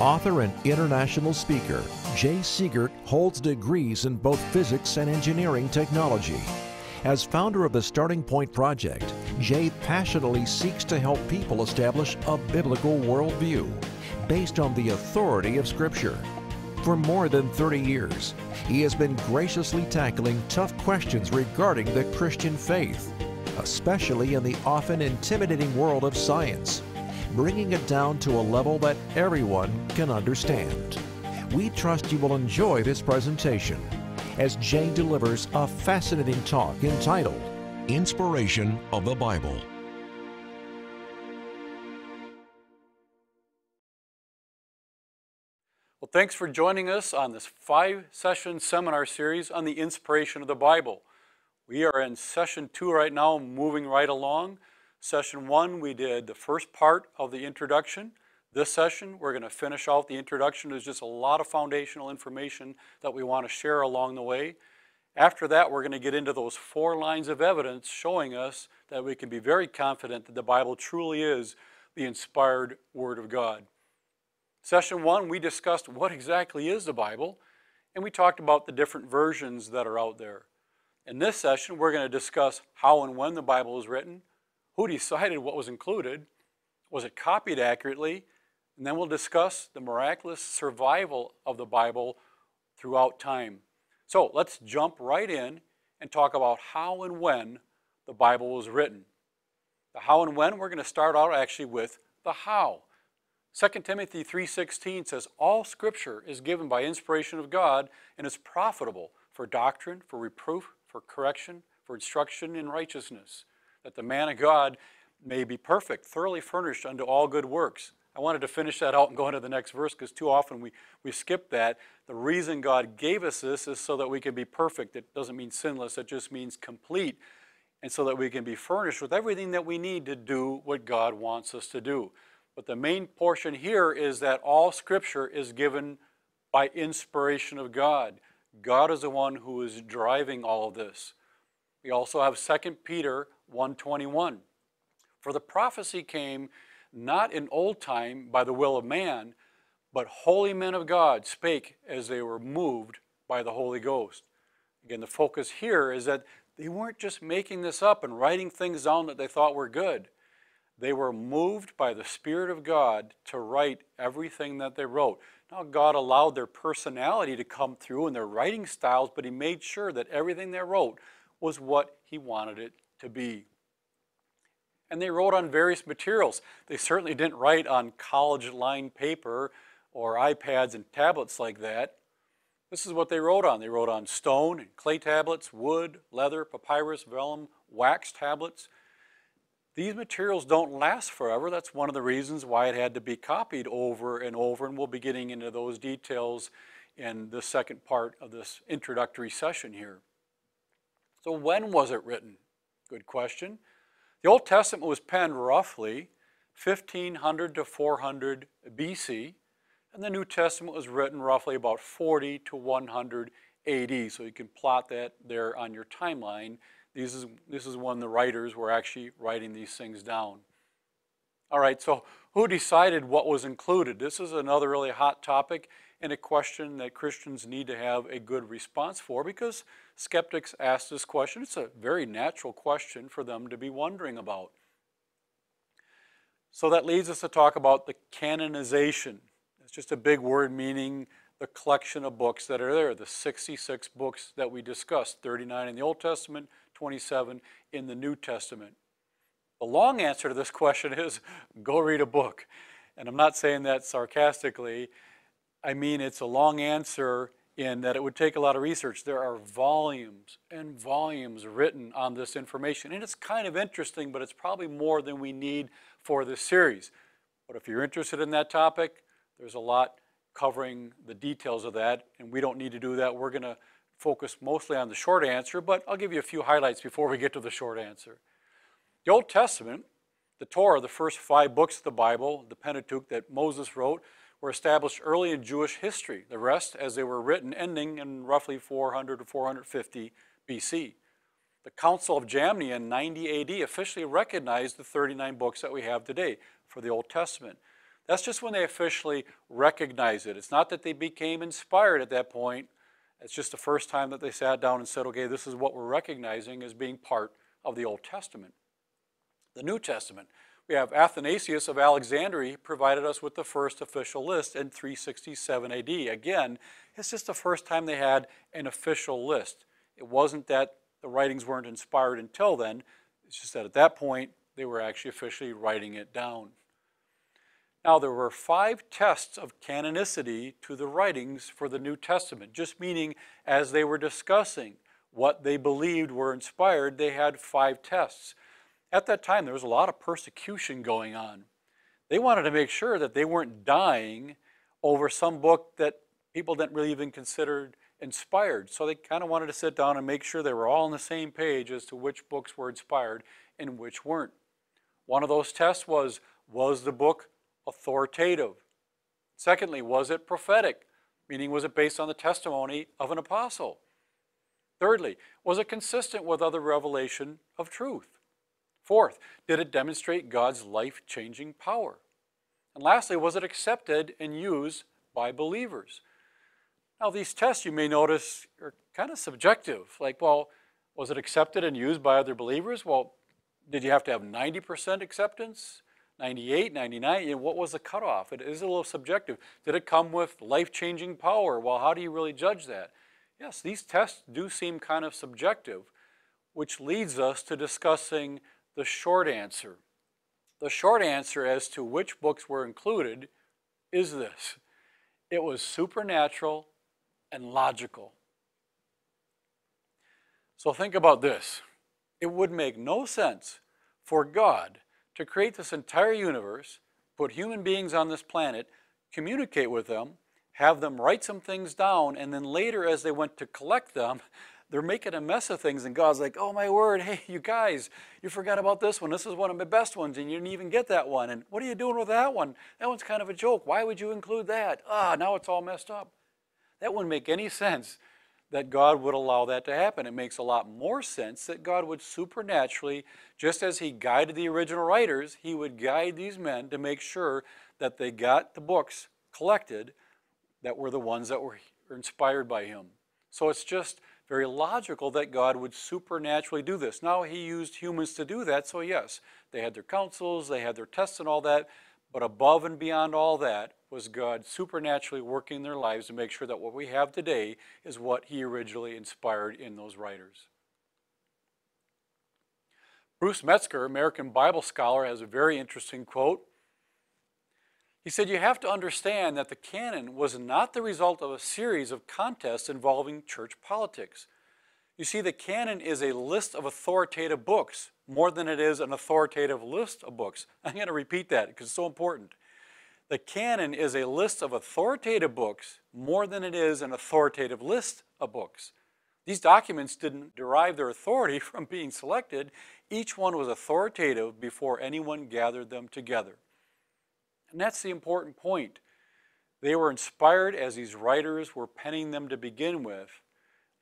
Author and international speaker, Jay Seegert holds degrees in both physics and engineering technology. As founder of the Starting Point Project, Jay passionately seeks to help people establish a biblical worldview based on the authority of Scripture. For more than 30 years, he has been graciously tackling tough questions regarding the Christian faith, especially in the often intimidating world of science bringing it down to a level that everyone can understand. We trust you will enjoy this presentation as Jay delivers a fascinating talk entitled Inspiration of the Bible. Well, thanks for joining us on this five session seminar series on the inspiration of the Bible. We are in session two right now, moving right along. Session one, we did the first part of the introduction. This session, we're going to finish off the introduction. There's just a lot of foundational information that we want to share along the way. After that, we're going to get into those four lines of evidence showing us that we can be very confident that the Bible truly is the inspired Word of God. Session one, we discussed what exactly is the Bible, and we talked about the different versions that are out there. In this session, we're going to discuss how and when the Bible was written, who decided what was included, was it copied accurately, and then we'll discuss the miraculous survival of the Bible throughout time. So let's jump right in and talk about how and when the Bible was written. The how and when, we're going to start out actually with the how. 2 Timothy 3.16 says, All Scripture is given by inspiration of God and is profitable for doctrine, for reproof, for correction, for instruction in righteousness that the man of God may be perfect, thoroughly furnished unto all good works. I wanted to finish that out and go into the next verse because too often we, we skip that. The reason God gave us this is so that we can be perfect. It doesn't mean sinless, it just means complete. And so that we can be furnished with everything that we need to do what God wants us to do. But the main portion here is that all Scripture is given by inspiration of God. God is the one who is driving all of this. We also have 2 Peter 1.21. For the prophecy came not in old time by the will of man, but holy men of God spake as they were moved by the Holy Ghost. Again, the focus here is that they weren't just making this up and writing things down that they thought were good. They were moved by the Spirit of God to write everything that they wrote. Now, God allowed their personality to come through in their writing styles, but He made sure that everything they wrote was what He wanted it to be. And they wrote on various materials. They certainly didn't write on college lined paper or iPads and tablets like that. This is what they wrote on. They wrote on stone and clay tablets, wood, leather, papyrus, vellum, wax tablets. These materials don't last forever. That's one of the reasons why it had to be copied over and over, and we'll be getting into those details in the second part of this introductory session here. So when was it written? Good question. The Old Testament was penned roughly 1500 to 400 BC, and the New Testament was written roughly about 40 to 100 AD. So you can plot that there on your timeline. This is, this is when the writers were actually writing these things down. All right, so who decided what was included? This is another really hot topic and a question that Christians need to have a good response for because skeptics ask this question. It's a very natural question for them to be wondering about. So that leads us to talk about the canonization. It's just a big word meaning the collection of books that are there, the 66 books that we discussed 39 in the Old Testament, 27 in the New Testament. The long answer to this question is go read a book. And I'm not saying that sarcastically. I mean, it's a long answer in that it would take a lot of research. There are volumes and volumes written on this information. And it's kind of interesting, but it's probably more than we need for this series. But if you're interested in that topic, there's a lot covering the details of that, and we don't need to do that. We're going to focus mostly on the short answer, but I'll give you a few highlights before we get to the short answer. The Old Testament, the Torah, the first five books of the Bible, the Pentateuch that Moses wrote, were established early in Jewish history, the rest as they were written ending in roughly 400 to 450 BC. The Council of Jamnia in 90 AD officially recognized the 39 books that we have today for the Old Testament. That's just when they officially recognized it. It's not that they became inspired at that point. It's just the first time that they sat down and said, okay, this is what we're recognizing as being part of the Old Testament. The New Testament. We have Athanasius of Alexandria provided us with the first official list in 367 AD. Again, it's just the first time they had an official list. It wasn't that the writings weren't inspired until then, it's just that at that point they were actually officially writing it down. Now, there were five tests of canonicity to the writings for the New Testament, just meaning as they were discussing what they believed were inspired, they had five tests. At that time, there was a lot of persecution going on. They wanted to make sure that they weren't dying over some book that people didn't really even consider inspired. So they kind of wanted to sit down and make sure they were all on the same page as to which books were inspired and which weren't. One of those tests was was the book authoritative? Secondly, was it prophetic? Meaning, was it based on the testimony of an apostle? Thirdly, was it consistent with other revelation of truth? Fourth, did it demonstrate God's life changing power? And lastly, was it accepted and used by believers? Now, these tests you may notice are kind of subjective. Like, well, was it accepted and used by other believers? Well, did you have to have 90% acceptance? 98, 99? You know, what was the cutoff? It is a little subjective. Did it come with life changing power? Well, how do you really judge that? Yes, these tests do seem kind of subjective, which leads us to discussing the short answer. The short answer as to which books were included is this it was supernatural and logical. So think about this it would make no sense for God to create this entire universe, put human beings on this planet, communicate with them, have them write some things down, and then later, as they went to collect them, they're making a mess of things, and God's like, oh my word, hey, you guys, you forgot about this one. This is one of my best ones, and you didn't even get that one. And what are you doing with that one? That one's kind of a joke. Why would you include that? Ah, now it's all messed up. That wouldn't make any sense that God would allow that to happen. It makes a lot more sense that God would supernaturally, just as He guided the original writers, He would guide these men to make sure that they got the books collected that were the ones that were inspired by Him. So it's just very logical that God would supernaturally do this. Now, he used humans to do that, so yes, they had their councils, they had their tests and all that, but above and beyond all that was God supernaturally working their lives to make sure that what we have today is what he originally inspired in those writers. Bruce Metzger, American Bible scholar, has a very interesting quote. He said, You have to understand that the canon was not the result of a series of contests involving church politics. You see, the canon is a list of authoritative books more than it is an authoritative list of books. I'm going to repeat that because it's so important. The canon is a list of authoritative books more than it is an authoritative list of books. These documents didn't derive their authority from being selected. Each one was authoritative before anyone gathered them together. And that's the important point. They were inspired as these writers were penning them to begin with.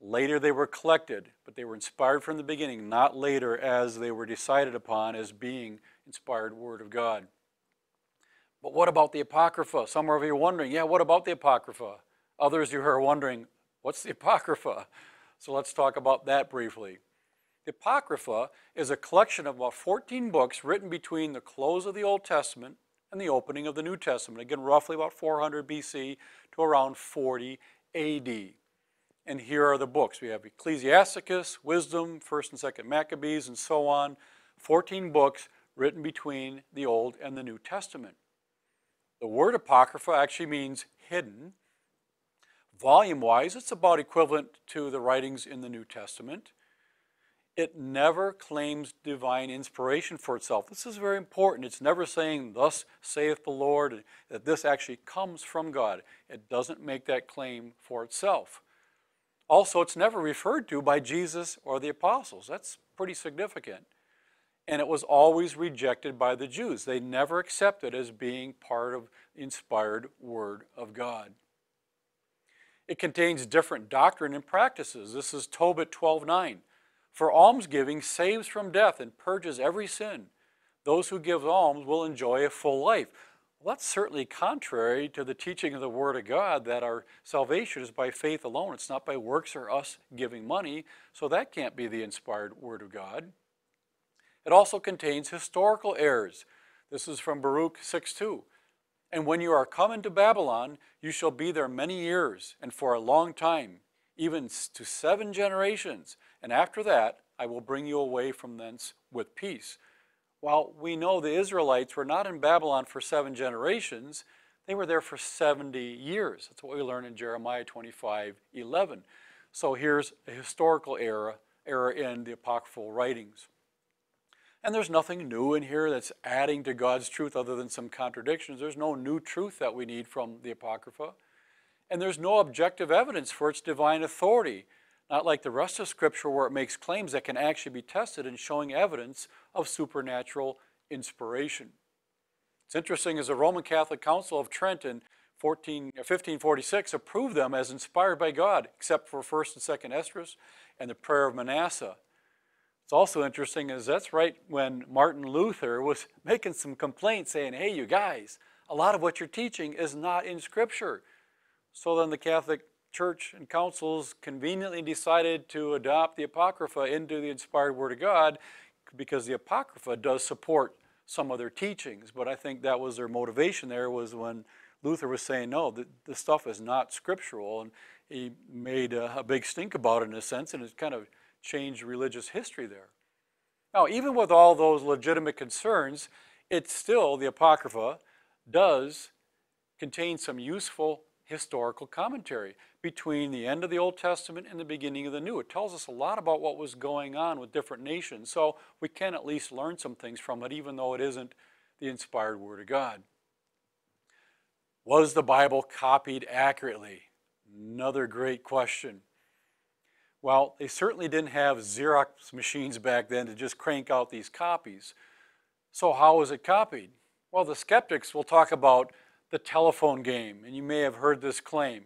Later they were collected, but they were inspired from the beginning, not later as they were decided upon as being inspired Word of God. But what about the Apocrypha? Some of you are wondering, yeah, what about the Apocrypha? Others you are wondering, what's the Apocrypha? So let's talk about that briefly. The Apocrypha is a collection of about 14 books written between the close of the Old Testament and the opening of the New Testament. Again, roughly about 400 BC to around 40 AD. And here are the books. We have Ecclesiasticus, Wisdom, 1st and 2nd Maccabees, and so on. 14 books written between the Old and the New Testament. The word Apocrypha actually means hidden. Volume wise, it's about equivalent to the writings in the New Testament it never claims divine inspiration for itself. This is very important. It's never saying, Thus saith the Lord, that this actually comes from God. It doesn't make that claim for itself. Also, it's never referred to by Jesus or the apostles. That's pretty significant. And it was always rejected by the Jews. They never accepted as being part of the inspired Word of God. It contains different doctrine and practices. This is Tobit 12 9. For almsgiving saves from death and purges every sin. Those who give alms will enjoy a full life. Well, that's certainly contrary to the teaching of the Word of God that our salvation is by faith alone. It's not by works or us giving money, so that can't be the inspired Word of God. It also contains historical errors. This is from Baruch 6 2. And when you are come into Babylon, you shall be there many years, and for a long time, even to seven generations. And after that, I will bring you away from thence with peace. While we know the Israelites were not in Babylon for seven generations, they were there for 70 years. That's what we learn in Jeremiah 25 11. So here's a historical error, error in the apocryphal writings. And there's nothing new in here that's adding to God's truth other than some contradictions. There's no new truth that we need from the Apocrypha. And there's no objective evidence for its divine authority, not like the rest of Scripture where it makes claims that can actually be tested and showing evidence of supernatural inspiration. It's interesting as the Roman Catholic Council of Trent in 14, uh, 1546 approved them as inspired by God, except for 1st and 2nd Esdras and the prayer of Manasseh. It's also interesting is that's right when Martin Luther was making some complaints saying, hey, you guys, a lot of what you're teaching is not in Scripture. So then the Catholic Church and councils conveniently decided to adopt the Apocrypha into the inspired Word of God because the Apocrypha does support some of their teachings. But I think that was their motivation there was when Luther was saying, no, this stuff is not scriptural. And he made a, a big stink about it in a sense, and it kind of changed religious history there. Now, even with all those legitimate concerns, it's still, the Apocrypha does contain some useful historical commentary between the end of the Old Testament and the beginning of the New. It tells us a lot about what was going on with different nations, so we can at least learn some things from it, even though it isn't the inspired Word of God. Was the Bible copied accurately? Another great question. Well, they certainly didn't have Xerox machines back then to just crank out these copies. So how was it copied? Well, the skeptics will talk about the telephone game, and you may have heard this claim.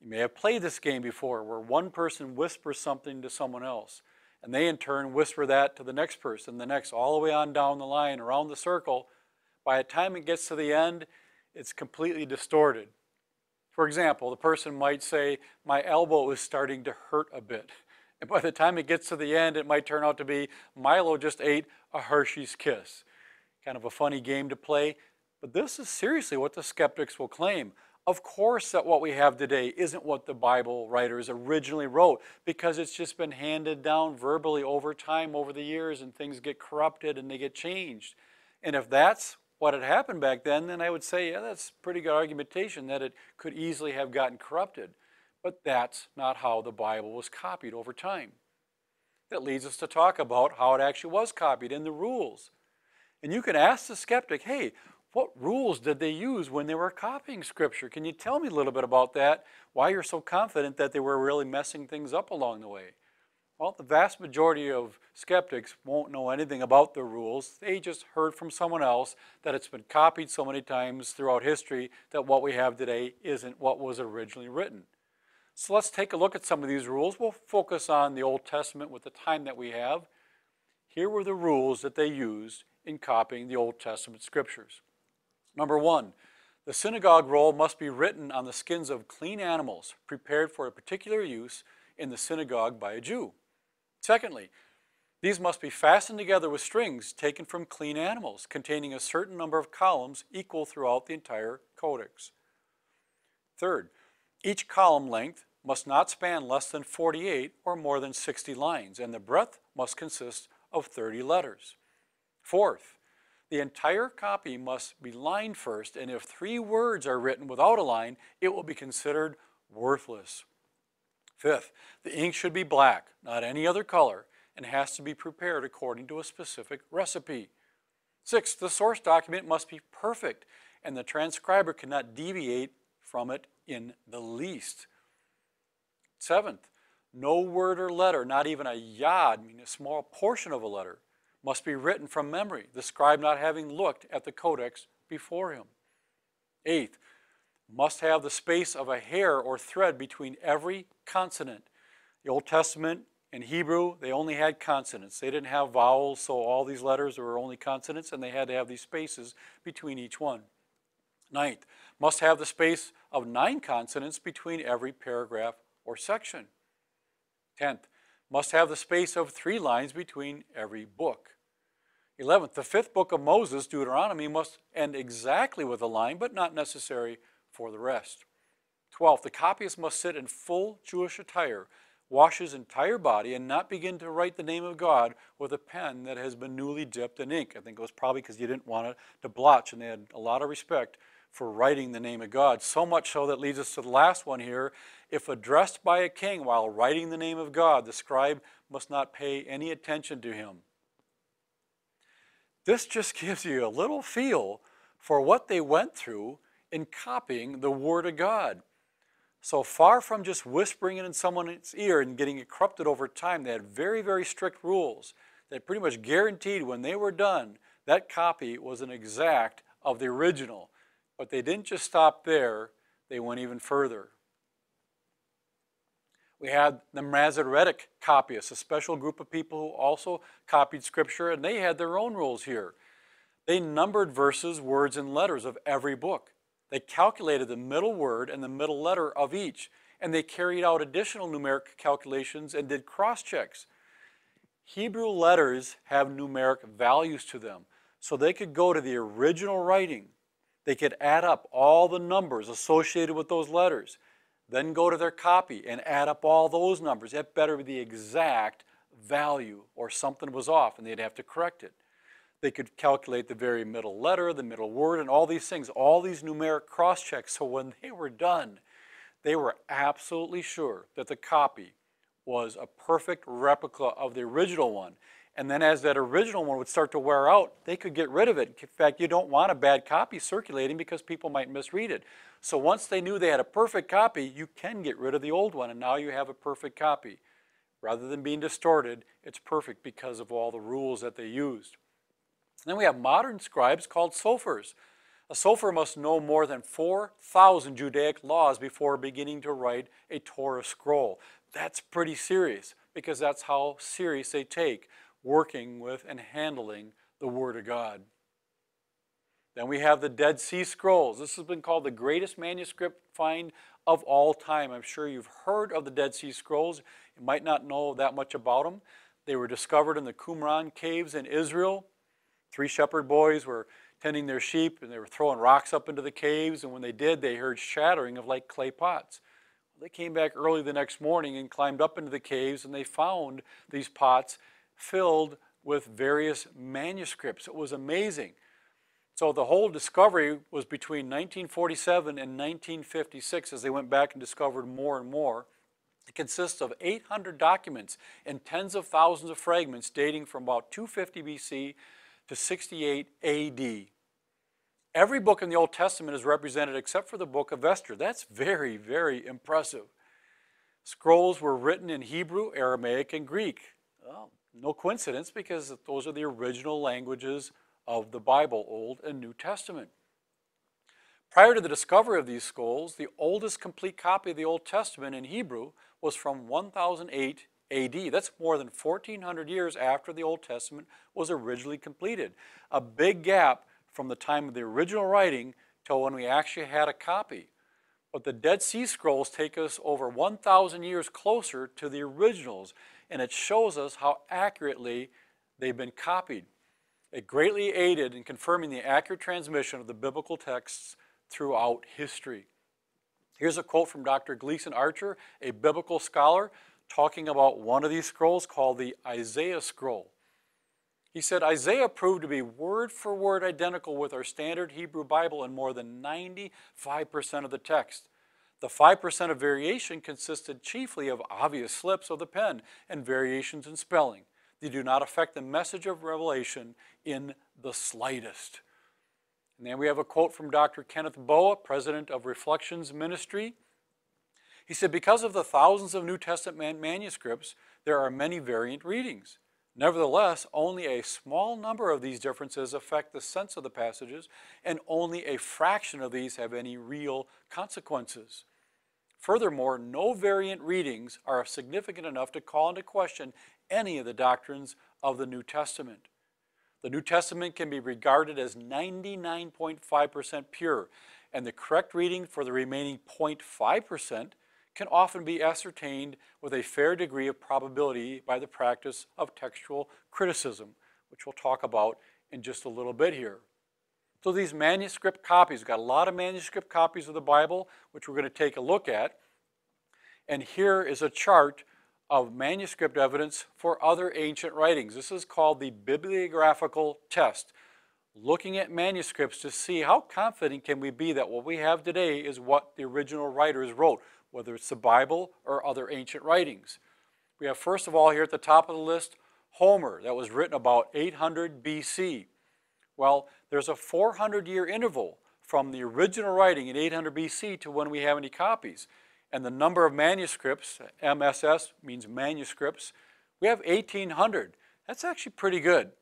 You may have played this game before where one person whispers something to someone else, and they in turn whisper that to the next person, the next, all the way on down the line, around the circle. By the time it gets to the end, it's completely distorted. For example, the person might say, My elbow is starting to hurt a bit. And by the time it gets to the end, it might turn out to be Milo just ate a Hershey's Kiss. Kind of a funny game to play. But this is seriously what the skeptics will claim. Of course, that what we have today isn't what the Bible writers originally wrote because it's just been handed down verbally over time, over the years, and things get corrupted and they get changed. And if that's what had happened back then, then I would say, yeah, that's pretty good argumentation that it could easily have gotten corrupted. But that's not how the Bible was copied over time. That leads us to talk about how it actually was copied in the rules. And you can ask the skeptic, hey, what rules did they use when they were copying Scripture? Can you tell me a little bit about that? Why you're so confident that they were really messing things up along the way? Well, the vast majority of skeptics won't know anything about the rules. They just heard from someone else that it's been copied so many times throughout history that what we have today isn't what was originally written. So let's take a look at some of these rules. We'll focus on the Old Testament with the time that we have. Here were the rules that they used in copying the Old Testament scriptures. Number one, the synagogue roll must be written on the skins of clean animals prepared for a particular use in the synagogue by a Jew. Secondly, these must be fastened together with strings taken from clean animals, containing a certain number of columns equal throughout the entire codex. Third, each column length must not span less than 48 or more than 60 lines, and the breadth must consist of 30 letters. Fourth, the entire copy must be lined first, and if three words are written without a line, it will be considered worthless. Fifth, the ink should be black, not any other color, and has to be prepared according to a specific recipe. Sixth, the source document must be perfect, and the transcriber cannot deviate from it in the least. Seventh, no word or letter, not even a yod, meaning a small portion of a letter, must be written from memory, the scribe not having looked at the codex before him. Eighth, must have the space of a hair or thread between every consonant. The Old Testament in Hebrew, they only had consonants. They didn't have vowels, so all these letters were only consonants, and they had to have these spaces between each one. Ninth, must have the space of nine consonants between every paragraph or section. Tenth, must have the space of three lines between every book. Eleventh, the fifth book of Moses, Deuteronomy, must end exactly with a line, but not necessary for the rest. Twelfth, the copyist must sit in full Jewish attire, wash his entire body, and not begin to write the name of God with a pen that has been newly dipped in ink. I think it was probably because you didn't want it to blotch, and they had a lot of respect for writing the name of God. So much so that leads us to the last one here. If addressed by a king while writing the name of God, the scribe must not pay any attention to him. This just gives you a little feel for what they went through in copying the Word of God. So far from just whispering it in someone's ear and getting it corrupted over time, they had very, very strict rules that pretty much guaranteed when they were done, that copy was an exact of the original. But they didn't just stop there, they went even further. We had the Masoretic copyists, a special group of people who also copied Scripture, and they had their own rules here. They numbered verses, words, and letters of every book. They calculated the middle word and the middle letter of each, and they carried out additional numeric calculations and did cross checks. Hebrew letters have numeric values to them, so they could go to the original writing they could add up all the numbers associated with those letters, then go to their copy and add up all those numbers. That better be the exact value or something was off and they'd have to correct it. They could calculate the very middle letter, the middle word, and all these things, all these numeric cross checks. So when they were done, they were absolutely sure that the copy was a perfect replica of the original one. And then as that original one would start to wear out, they could get rid of it. In fact, you don't want a bad copy circulating because people might misread it. So once they knew they had a perfect copy, you can get rid of the old one, and now you have a perfect copy. Rather than being distorted, it's perfect because of all the rules that they used. Then we have modern scribes called sophers. A sofer must know more than 4,000 Judaic laws before beginning to write a Torah scroll. That's pretty serious because that's how serious they take working with and handling the Word of God. Then we have the Dead Sea Scrolls. This has been called the greatest manuscript find of all time. I'm sure you've heard of the Dead Sea Scrolls. You might not know that much about them. They were discovered in the Qumran caves in Israel. Three shepherd boys were tending their sheep and they were throwing rocks up into the caves. And when they did, they heard shattering of like clay pots. They came back early the next morning and climbed up into the caves and they found these pots filled with various manuscripts. It was amazing. So the whole discovery was between 1947 and 1956 as they went back and discovered more and more. It consists of 800 documents and tens of thousands of fragments dating from about 250 BC to 68 AD. Every book in the Old Testament is represented except for the book of Esther. That's very, very impressive. Scrolls were written in Hebrew, Aramaic, and Greek. Well, no coincidence because those are the original languages of the Bible, Old and New Testament. Prior to the discovery of these scrolls, the oldest complete copy of the Old Testament in Hebrew was from 1008 AD. That's more than 1400 years after the Old Testament was originally completed. A big gap from the time of the original writing till when we actually had a copy. But the Dead Sea Scrolls take us over 1,000 years closer to the originals and it shows us how accurately they've been copied. It greatly aided in confirming the accurate transmission of the biblical texts throughout history. Here's a quote from Dr. Gleason Archer, a biblical scholar, talking about one of these scrolls called the Isaiah Scroll. He said, Isaiah proved to be word for word identical with our standard Hebrew Bible in more than 95% of the text. The 5% of variation consisted chiefly of obvious slips of the pen and variations in spelling. They do not affect the message of Revelation in the slightest. And then we have a quote from Dr. Kenneth Boa, president of Reflections Ministry. He said, Because of the thousands of New Testament manuscripts, there are many variant readings. Nevertheless, only a small number of these differences affect the sense of the passages, and only a fraction of these have any real consequences. Furthermore, no variant readings are significant enough to call into question any of the doctrines of the New Testament. The New Testament can be regarded as 99.5% pure, and the correct reading for the remaining 0.5% can often be ascertained with a fair degree of probability by the practice of textual criticism, which we'll talk about in just a little bit here. So these manuscript copies, got a lot of manuscript copies of the Bible, which we're going to take a look at. And here is a chart of manuscript evidence for other ancient writings. This is called the bibliographical test looking at manuscripts to see how confident can we be that what we have today is what the original writers wrote, whether it's the Bible or other ancient writings. We have first of all here at the top of the list Homer, that was written about 800 BC. Well, there's a 400 year interval from the original writing in 800 BC to when we have any copies. And the number of manuscripts, MSS means manuscripts, we have 1800. That's actually pretty good.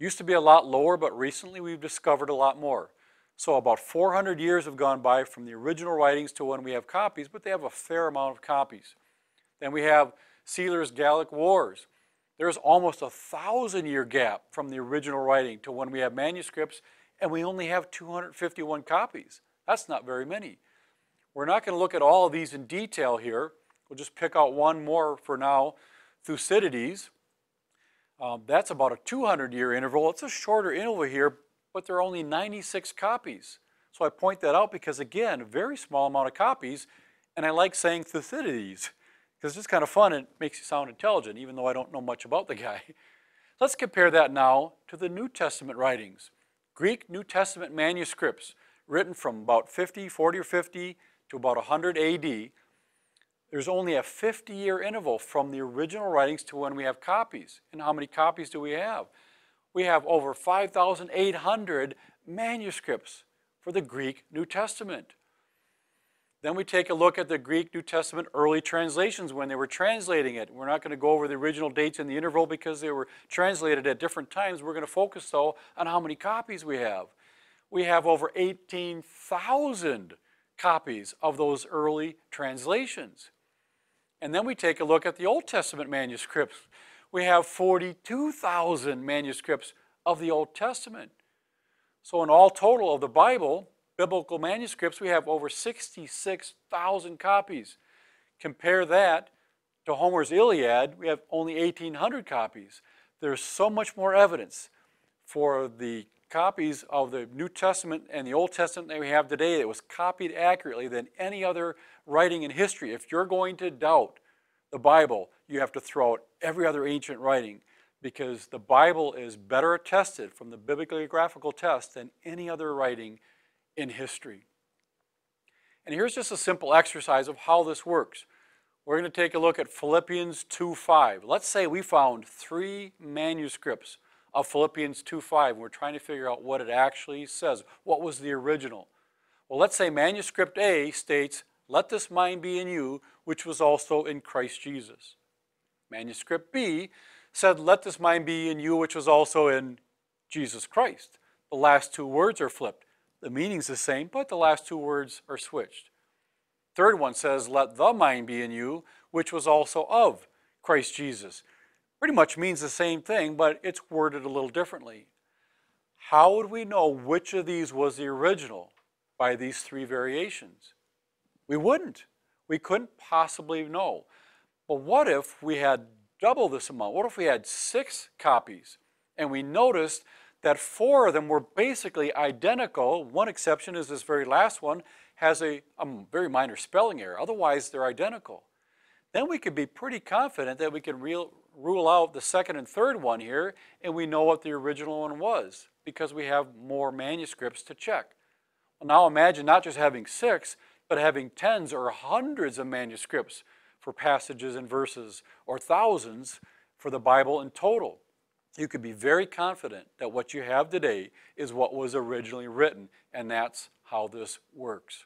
Used to be a lot lower, but recently we've discovered a lot more. So about 400 years have gone by from the original writings to when we have copies, but they have a fair amount of copies. Then we have Caesar's Gallic Wars. There's almost a thousand year gap from the original writing to when we have manuscripts, and we only have 251 copies. That's not very many. We're not going to look at all of these in detail here. We'll just pick out one more for now, Thucydides. Um, that's about a 200 year interval. It's a shorter interval here, but there are only 96 copies. So I point that out because, again, a very small amount of copies, and I like saying Thucydides because it's just kind of fun and makes you sound intelligent, even though I don't know much about the guy. Let's compare that now to the New Testament writings. Greek New Testament manuscripts written from about 50, 40 or 50 to about 100 AD there's only a 50 year interval from the original writings to when we have copies. And how many copies do we have? We have over 5,800 manuscripts for the Greek New Testament. Then we take a look at the Greek New Testament early translations when they were translating it. We're not going to go over the original dates in the interval because they were translated at different times. We're going to focus, though, on how many copies we have. We have over 18,000 copies of those early translations. And then we take a look at the Old Testament manuscripts. We have 42,000 manuscripts of the Old Testament. So, in all total of the Bible, biblical manuscripts, we have over 66,000 copies. Compare that to Homer's Iliad, we have only 1,800 copies. There's so much more evidence for the copies of the New Testament and the Old Testament that we have today that was copied accurately than any other writing in history. If you're going to doubt the Bible, you have to throw out every other ancient writing because the Bible is better attested from the bibliographical test than any other writing in history. And here's just a simple exercise of how this works. We're going to take a look at Philippians 2.5. Let's say we found three manuscripts of Philippians 2.5 and we're trying to figure out what it actually says. What was the original? Well, let's say manuscript A states, let this mind be in you, which was also in Christ Jesus. Manuscript B said, Let this mind be in you, which was also in Jesus Christ. The last two words are flipped. The meaning's the same, but the last two words are switched. Third one says, Let the mind be in you, which was also of Christ Jesus. Pretty much means the same thing, but it's worded a little differently. How would we know which of these was the original by these three variations? We wouldn't. We couldn't possibly know. But what if we had double this amount? What if we had six copies and we noticed that four of them were basically identical? One exception is this very last one has a, a very minor spelling error. Otherwise, they're identical. Then we could be pretty confident that we can real, rule out the second and third one here and we know what the original one was because we have more manuscripts to check. Well, now imagine not just having six, but having tens or hundreds of manuscripts for passages and verses, or thousands for the Bible in total. You could be very confident that what you have today is what was originally written, and that's how this works.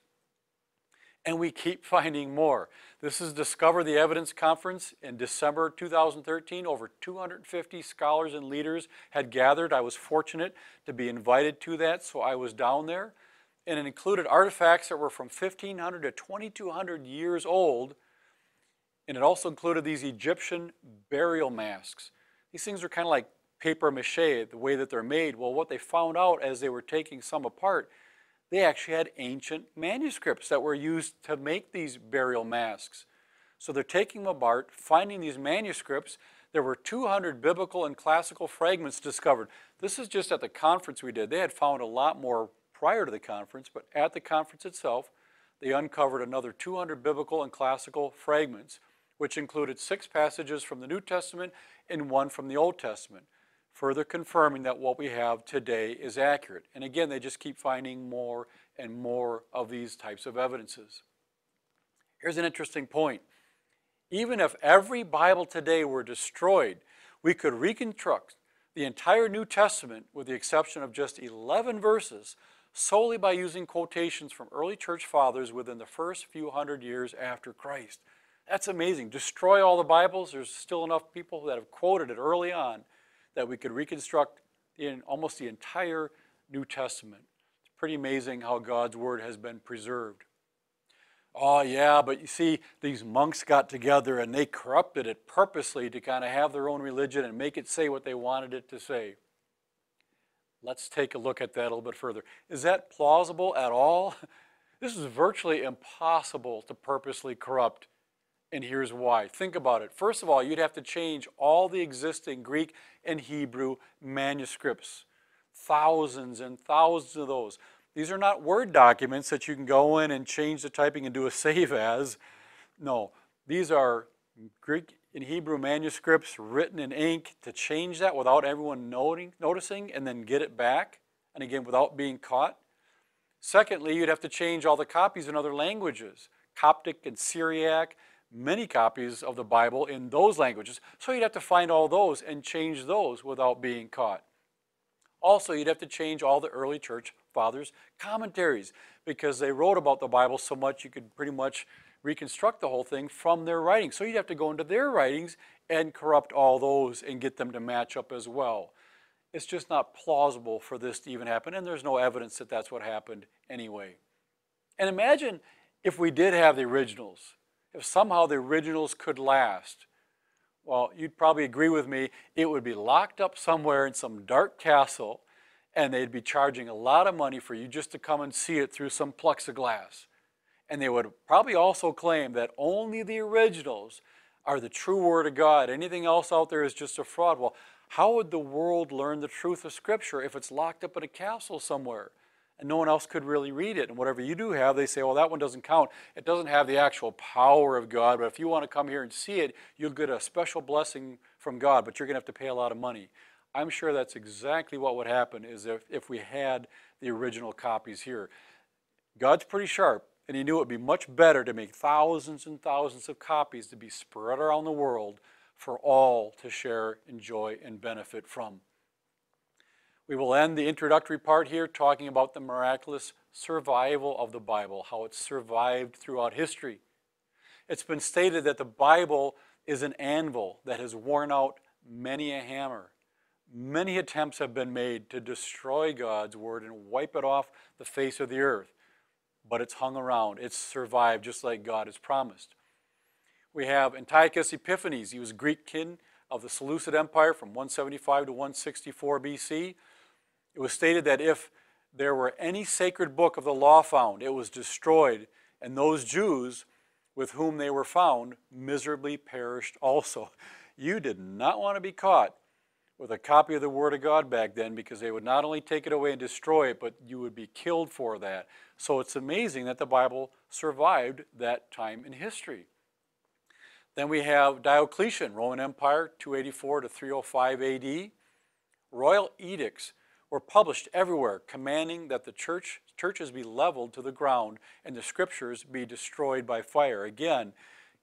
And we keep finding more. This is Discover the Evidence Conference in December 2013. Over 250 scholars and leaders had gathered. I was fortunate to be invited to that, so I was down there and it included artifacts that were from 1500 to 2200 years old, and it also included these Egyptian burial masks. These things are kind of like paper mache, the way that they're made. Well, what they found out as they were taking some apart, they actually had ancient manuscripts that were used to make these burial masks. So they're taking them apart, finding these manuscripts. There were 200 biblical and classical fragments discovered. This is just at the conference we did. They had found a lot more prior to the conference, but at the conference itself, they uncovered another 200 biblical and classical fragments, which included six passages from the New Testament and one from the Old Testament further confirming that what we have today is accurate. And again, they just keep finding more and more of these types of evidences. Here's an interesting point. Even if every Bible today were destroyed, we could reconstruct the entire New Testament with the exception of just 11 verses solely by using quotations from early church fathers within the first few hundred years after Christ. That's amazing. Destroy all the Bibles, there's still enough people that have quoted it early on that we could reconstruct in almost the entire New Testament. It's pretty amazing how God's Word has been preserved. Oh, yeah, but you see, these monks got together and they corrupted it purposely to kind of have their own religion and make it say what they wanted it to say. Let's take a look at that a little bit further. Is that plausible at all? This is virtually impossible to purposely corrupt and here's why. Think about it. First of all, you'd have to change all the existing Greek and Hebrew manuscripts. Thousands and thousands of those. These are not Word documents that you can go in and change the typing and do a save as. No, these are Greek and Hebrew manuscripts written in ink to change that without everyone noting, noticing and then get it back, and again, without being caught. Secondly, you'd have to change all the copies in other languages Coptic and Syriac, many copies of the Bible in those languages. So you'd have to find all those and change those without being caught. Also, you'd have to change all the early church fathers' commentaries because they wrote about the Bible so much you could pretty much reconstruct the whole thing from their writings. So you'd have to go into their writings and corrupt all those and get them to match up as well. It's just not plausible for this to even happen, and there's no evidence that that's what happened anyway. And imagine if we did have the originals if somehow the originals could last, well, you'd probably agree with me, it would be locked up somewhere in some dark castle, and they'd be charging a lot of money for you just to come and see it through some plexiglass. And they would probably also claim that only the originals are the true Word of God. Anything else out there is just a fraud. Well, how would the world learn the truth of Scripture if it's locked up in a castle somewhere? And no one else could really read it. And whatever you do have, they say, well, that one doesn't count. It doesn't have the actual power of God, but if you want to come here and see it, you'll get a special blessing from God, but you're going to have to pay a lot of money. I'm sure that's exactly what would happen is if, if we had the original copies here. God's pretty sharp, and he knew it would be much better to make thousands and thousands of copies to be spread around the world for all to share, enjoy, and benefit from. We will end the introductory part here talking about the miraculous survival of the Bible, how it's survived throughout history. It's been stated that the Bible is an anvil that has worn out many a hammer. Many attempts have been made to destroy God's Word and wipe it off the face of the earth, but it's hung around. It's survived just like God has promised. We have Antiochus Epiphanes. He was Greek king of the Seleucid Empire from 175 to 164 BC. It was stated that if there were any sacred book of the law found, it was destroyed, and those Jews with whom they were found miserably perished also. You did not want to be caught with a copy of the Word of God back then because they would not only take it away and destroy it, but you would be killed for that. So it's amazing that the Bible survived that time in history. Then we have Diocletian, Roman Empire, 284 to 305 AD. Royal edicts were published everywhere, commanding that the church, churches be leveled to the ground and the scriptures be destroyed by fire. Again,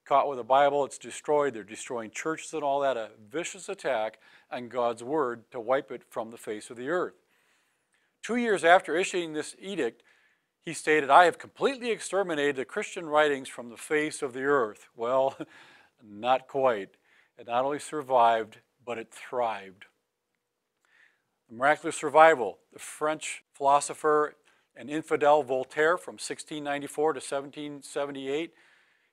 caught with a Bible, it's destroyed. They're destroying churches and all that. A vicious attack on God's word to wipe it from the face of the earth. Two years after issuing this edict, he stated, I have completely exterminated the Christian writings from the face of the earth. Well, not quite. It not only survived, but it thrived. The Miraculous Survival, the French philosopher and infidel Voltaire from 1694 to 1778.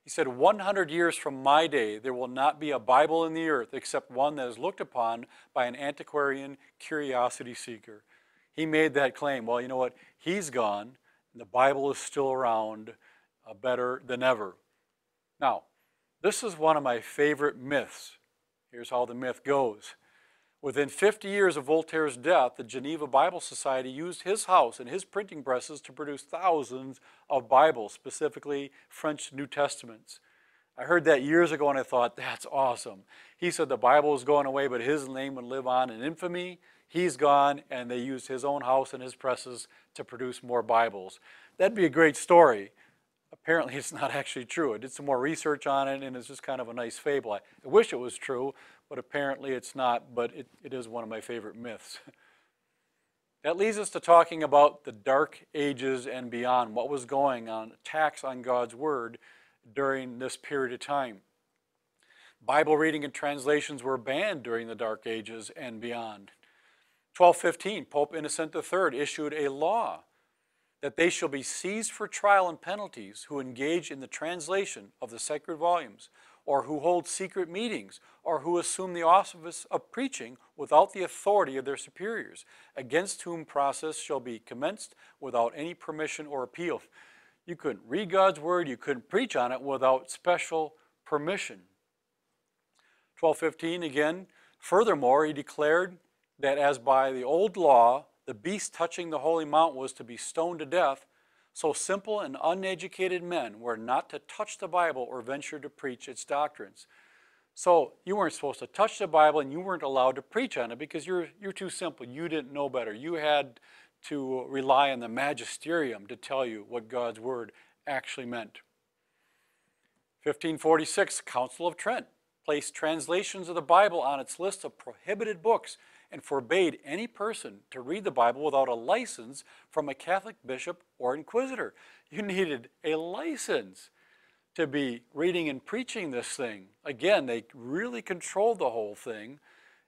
He said, 100 years from my day, there will not be a Bible in the earth except one that is looked upon by an antiquarian curiosity seeker. He made that claim. Well, you know what? He's gone. And the Bible is still around uh, better than ever. Now, this is one of my favorite myths. Here's how the myth goes. Within 50 years of Voltaire's death, the Geneva Bible Society used his house and his printing presses to produce thousands of Bibles, specifically French New Testaments. I heard that years ago and I thought, that's awesome. He said the Bible is going away, but his name would live on in infamy. He's gone, and they used his own house and his presses to produce more Bibles. That'd be a great story. Apparently, it's not actually true. I did some more research on it, and it's just kind of a nice fable. I, wish it was true, but apparently it's not, but it, it is one of my favorite myths. that leads us to talking about the Dark Ages and beyond, what was going on, attacks on God's Word during this period of time. Bible reading and translations were banned during the Dark Ages and beyond. 1215, Pope Innocent III issued a law that they shall be seized for trial and penalties who engage in the translation of the sacred volumes, or who hold secret meetings, or who assume the office of preaching without the authority of their superiors, against whom process shall be commenced without any permission or appeal. You couldn't read God's word, you couldn't preach on it without special permission. 1215 again, furthermore, he declared that as by the old law the beast touching the holy mount was to be stoned to death, so simple and uneducated men were not to touch the Bible or venture to preach its doctrines. So you weren't supposed to touch the Bible and you weren't allowed to preach on it because you're, you're too simple. You didn't know better. You had to rely on the magisterium to tell you what God's word actually meant. 1546, Council of Trent placed translations of the Bible on its list of prohibited books and forbade any person to read the Bible without a license from a Catholic bishop or inquisitor. You needed a license to be reading and preaching this thing. Again, they really controlled the whole thing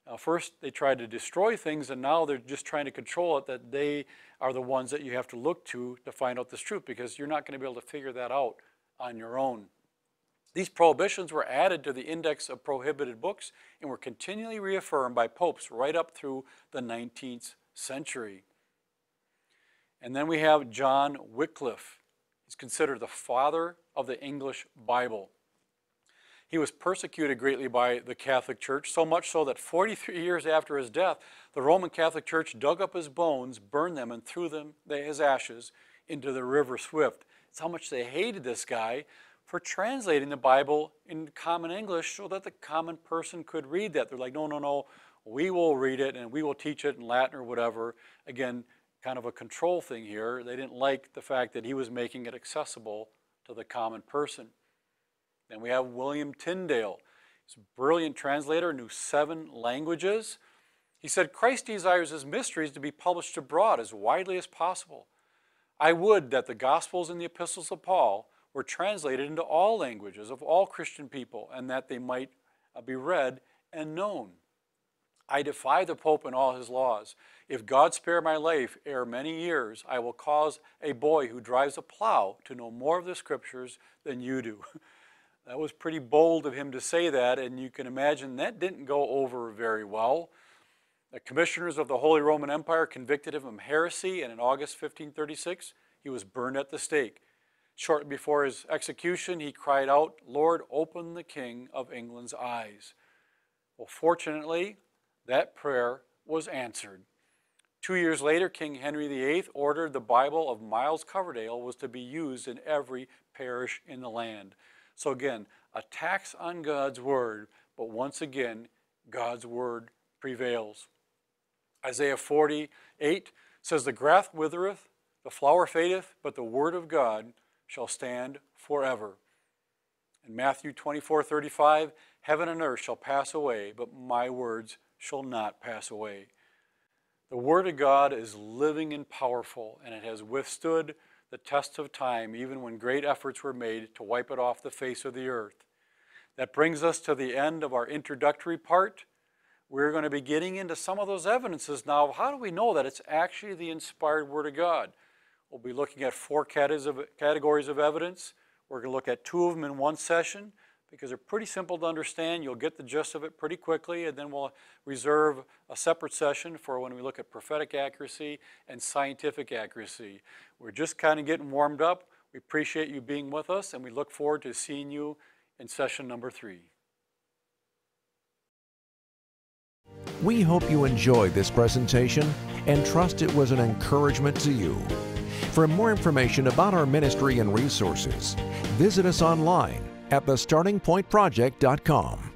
uh, first, they tried to destroy things, and now they're just trying to control it, that they are the ones that you have to look to to find out this truth because you're not going to be able to figure that out on your own. These prohibitions were added to the index of prohibited books and were continually reaffirmed by popes right up through the 19th century. And then we have John Wycliffe. He's considered the father of the English Bible. He was persecuted greatly by the Catholic Church, so much so that 43 years after his death, the Roman Catholic Church dug up his bones, burned them, and threw them, his ashes into the river Swift. It's how much they hated this guy for translating the Bible in common English so that the common person could read that. They're like, no, no, no, we will read it and we will teach it in Latin or whatever. Again, kind of a control thing here. They didn't like the fact that he was making it accessible to the common person. Then we have William Tyndale. He's a brilliant translator, knew seven languages. He said, Christ desires his mysteries to be published abroad as widely as possible. I would that the Gospels and the epistles of Paul were translated into all languages of all Christian people and that they might uh, be read and known. I defy the Pope and all his laws. If God spare my life ere many years, I will cause a boy who drives a plow to know more of the Scriptures than you do. That was pretty bold of him to say that, and you can imagine that didn't go over very well. The commissioners of the Holy Roman Empire convicted him of heresy, and in August 1536, he was burned at the stake. Shortly before his execution, he cried out, Lord, open the King of England's eyes. Well, fortunately, that prayer was answered. Two years later, King Henry VIII ordered the Bible of Miles Coverdale was to be used in every parish in the land. So again, a tax on God's word, but once again, God's word prevails. Isaiah 48 says, The grass withereth, the flower fadeth, but the word of God shall stand forever. In Matthew 24 35, heaven and earth shall pass away, but my words shall not pass away. The Word of God is living and powerful, and it has withstood the test of time, even when great efforts were made to wipe it off the face of the earth. That brings us to the end of our introductory part. We're going to be getting into some of those evidences now. How do we know that it's actually the inspired Word of God? We'll be looking at four categories of evidence. We're going to look at two of them in one session because they're pretty simple to understand. You'll get the gist of it pretty quickly, and then we'll reserve a separate session for when we look at prophetic accuracy and scientific accuracy. We're just kind of getting warmed up. We appreciate you being with us, and we look forward to seeing you in session number three. We hope you enjoyed this presentation and trust it was an encouragement to you. For more information about our ministry and resources, visit us online at thestartingpointproject.com.